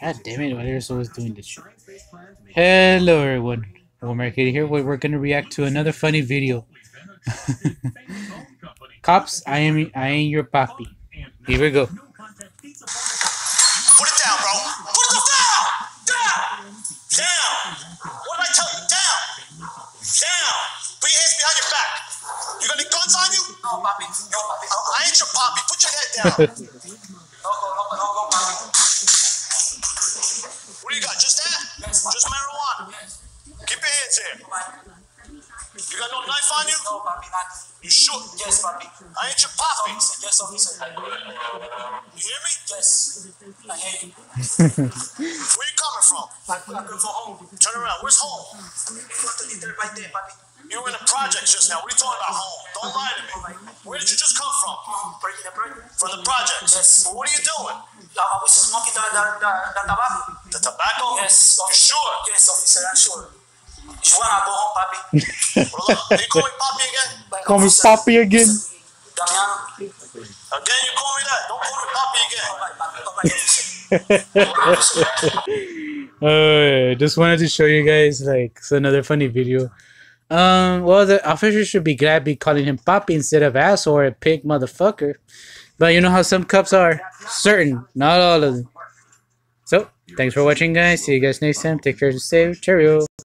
God damn it, why are they always doing this shit? Hello everyone, Omar Kitty here. We're gonna react to another funny video. Cops, I am I ain't your papi. Here we go. Put it down, bro. Put it down. Down. Down. What did I tell you? Down. Down. Put your hands behind your back. You got any guns on you? No, papi. No, papi. I ain't your poppy. Put your head down. what do you got? Just that? Just marijuana. Keep your hands here. You got no knife on you? Papi. You sure? Yes, papi. I ain't your. Officer, yes, officer. You hear me? Yes. I hear you. Where you coming from? I, I come from home. Turn around. Where's home? Papi. You were in the projects just now. What are you talking about home? Don't lie to me. Where did you just come from? Break the break. From the projects. Yes. Well, what are you doing? I was smoking the, the, the, the tobacco. The tobacco? Yes, You officer. sure? Yes, officer, I'm sure. You wanna go home, papi? Well, look, you call me Poppy again? Call me papi again. Damiano. Again, you call me that. Don't call me Poppy again. Alright, papi. Uh, just wanted to show you guys like it's another funny video. Um, well, the officer should be glad be calling him Poppy instead of ass or a pig motherfucker. But you know how some cops are. Certain, not all of them. So, thanks for watching, guys. See you guys next time. Take care and stay. Cheerio.